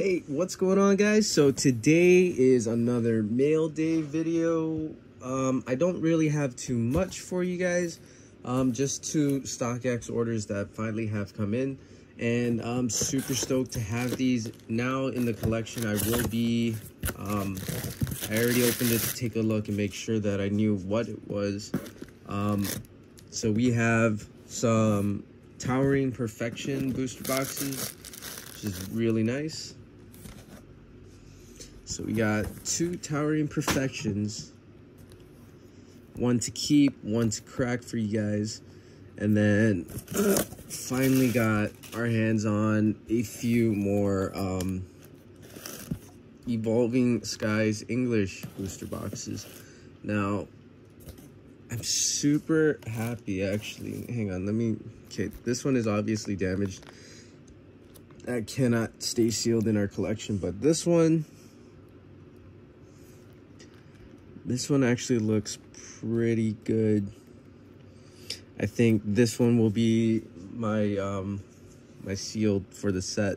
Hey, what's going on guys? So today is another mail day video. Um, I don't really have too much for you guys. Um, just two StockX orders that finally have come in. And I'm super stoked to have these now in the collection. I will be, um, I already opened it to take a look and make sure that I knew what it was. Um, so we have some Towering Perfection booster boxes, which is really nice. So we got two Towering Perfections. One to keep, one to crack for you guys. And then finally got our hands on a few more um, Evolving Skies English booster boxes. Now, I'm super happy actually. Hang on, let me, okay, this one is obviously damaged. That cannot stay sealed in our collection, but this one, this one actually looks pretty good. I think this one will be my um, my sealed for the set.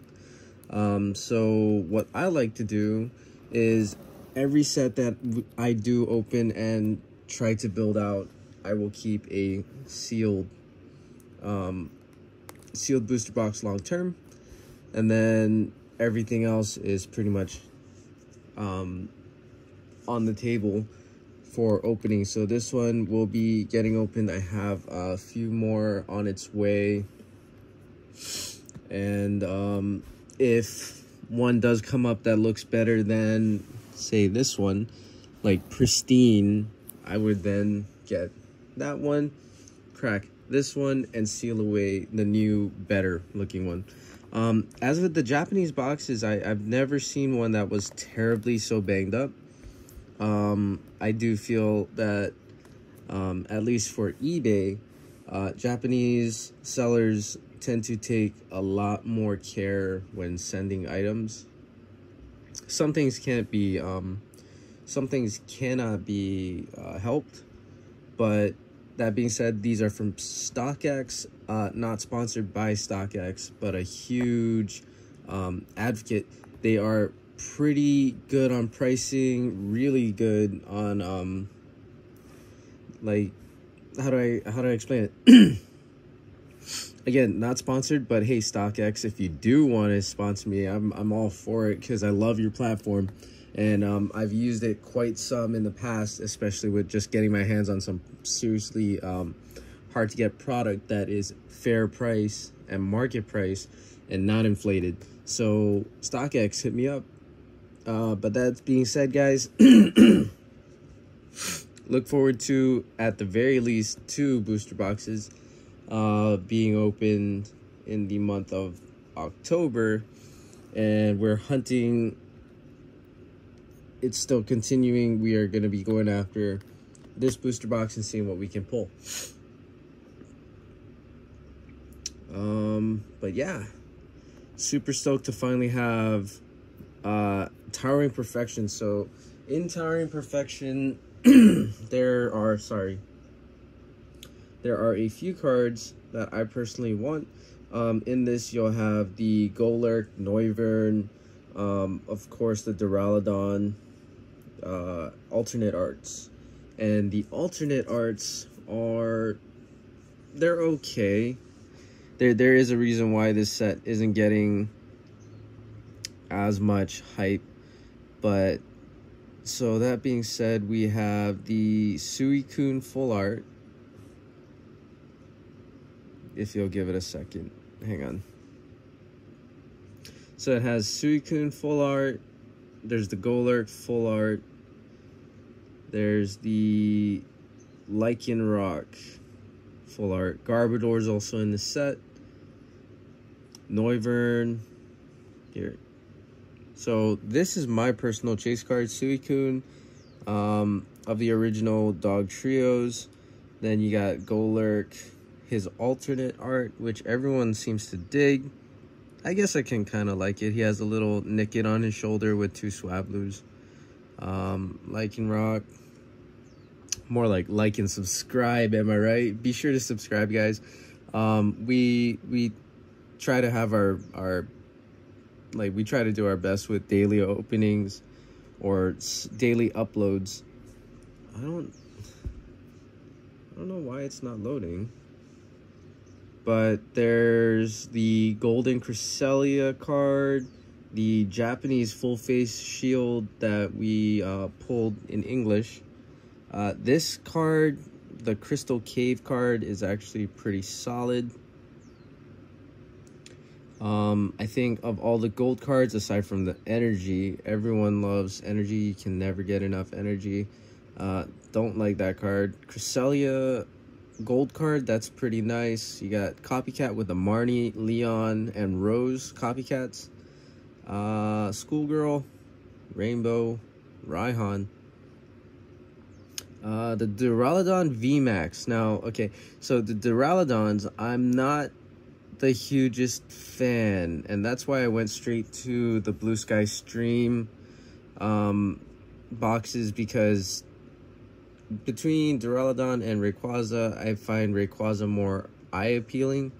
Um, so what I like to do is every set that I do open and try to build out, I will keep a sealed um, sealed booster box long term, and then everything else is pretty much um, on the table for opening. So this one will be getting opened. I have a few more on its way. And um, if one does come up that looks better than, say, this one, like pristine, I would then get that one, crack this one, and seal away the new, better looking one. Um, as with the Japanese boxes, I, I've never seen one that was terribly so banged up. Um, I do feel that, um, at least for eBay, uh, Japanese sellers tend to take a lot more care when sending items. Some things can't be, um, some things cannot be uh, helped, but that being said, these are from StockX, uh, not sponsored by StockX, but a huge um, advocate. They are pretty good on pricing, really good on um like how do I how do I explain it? Again, not sponsored, but hey StockX, if you do want to sponsor me, I'm I'm all for it cuz I love your platform and um, I've used it quite some in the past, especially with just getting my hands on some seriously um, hard to get product that is fair price and market price and not inflated. So StockX, hit me up. Uh, but that being said, guys, look forward to, at the very least, two booster boxes uh, being opened in the month of October. And we're hunting. It's still continuing. We are going to be going after this booster box and seeing what we can pull. Um, but yeah, super stoked to finally have uh, Towering Perfection. So in Towering Perfection, there are, sorry, there are a few cards that I personally want. Um, in this, you'll have the Golurk, Noivern, um, of course, the Duraludon, uh, alternate arts. And the alternate arts are, they're okay. There, there is a reason why this set isn't getting as much hype. But so that being said, we have the Suicune full art. If you'll give it a second. Hang on. So it has Suicune full art. There's the Golurk full art. There's the Lycanroc full art. Garbodor's also in the set. Noivern. Here. So this is my personal chase card, Suicune, um, of the original Dog Trios. Then you got Golurk, his alternate art, which everyone seems to dig. I guess I can kind of like it. He has a little Nickit on his shoulder with two Swablu's. Um, rock, More like like and subscribe, am I right? Be sure to subscribe, guys. Um, we we try to have our our like we try to do our best with daily openings or daily uploads. I don't I don't know why it's not loading. But there's the Golden Cresselia card, the Japanese full face shield that we uh, pulled in English. Uh, this card, the Crystal Cave card, is actually pretty solid. Um, I think of all the gold cards, aside from the energy, everyone loves energy. You can never get enough energy. Uh, don't like that card. Cresselia gold card, that's pretty nice. You got Copycat with the Marnie, Leon, and Rose copycats. Uh, Schoolgirl, Rainbow, Raihan. Uh, the Duraludon VMAX. Now, okay, so the Duraludons, I'm not the hugest fan, and that's why I went straight to the Blue Sky Stream um, boxes because between Duraludon and Rayquaza, I find Rayquaza more eye appealing.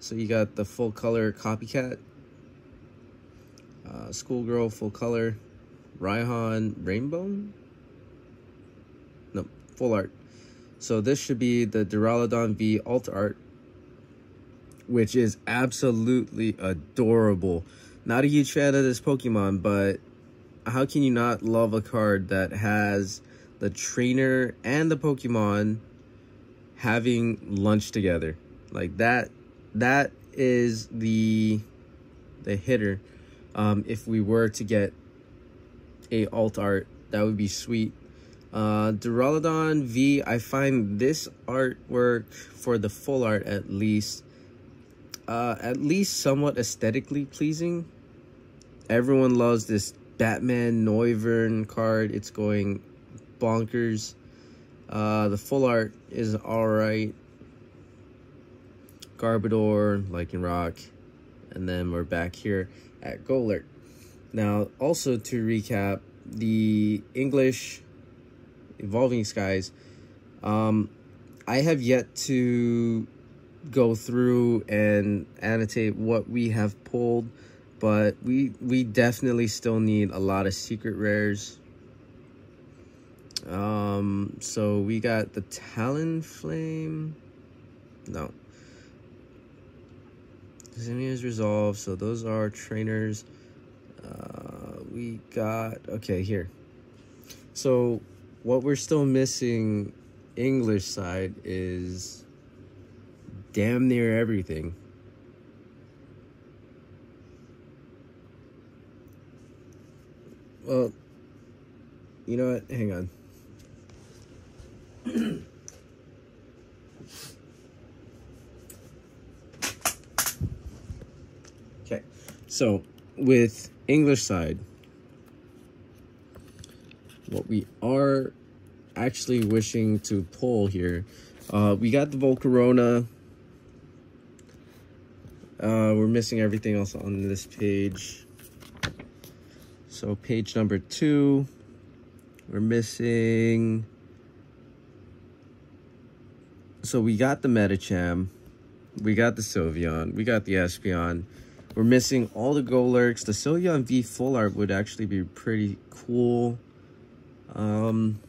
So you got the full color copycat, uh, Schoolgirl full color, Raihan Rainbow. No, full art. So this should be the Duraludon V Alt Art, which is absolutely adorable. Not a huge fan of this Pokemon, but how can you not love a card that has the trainer and the Pokemon having lunch together. Like that that is the the hitter. Um, if we were to get a alt art, that would be sweet. Uh, Duraludon V, I find this artwork for the full art at least, uh, at least somewhat aesthetically pleasing. Everyone loves this Batman Noivern card. It's going bonkers. Uh, the full art is alright. Garbodor, Lycanroc, and then we're back here at Golurk. Now, also to recap, the English Evolving Skies, um, I have yet to go through and annotate what we have pulled, but we we definitely still need a lot of secret rares um, so we got the Talonflame. No. Zinnia's resolved. So those are trainers. Uh, we got okay here. So what we're still missing English side is damn near everything. Well, you know what? Hang on. okay, so with English side, what we are actually wishing to pull here, uh, we got the Volcarona. Uh, we're missing everything else on this page. So page number two, we're missing so we got the Medicham, we got the Sylveon, we got the Espeon. We're missing all the Golurks. The Sylveon V full art would actually be pretty cool. Um,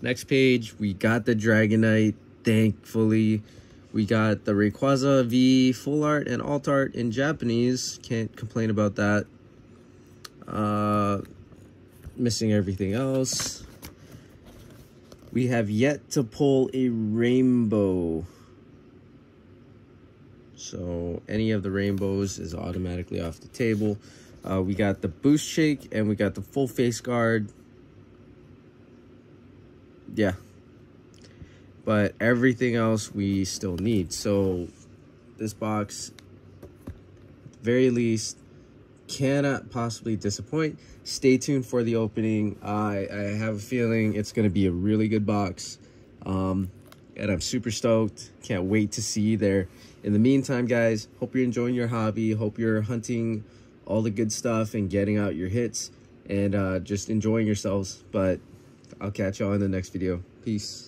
next page, we got the Dragonite, thankfully. We got the Rayquaza V full art and alt art in Japanese. Can't complain about that. Uh, missing everything else. We have yet to pull a rainbow. So any of the rainbows is automatically off the table. Uh, we got the boost shake and we got the full face guard. Yeah. But everything else we still need. So this box, very least, cannot possibly disappoint. Stay tuned for the opening. I, I have a feeling it's going to be a really good box. Um, and I'm super stoked. Can't wait to see you there. In the meantime, guys, hope you're enjoying your hobby. Hope you're hunting all the good stuff and getting out your hits and uh, just enjoying yourselves. But I'll catch y'all in the next video. Peace.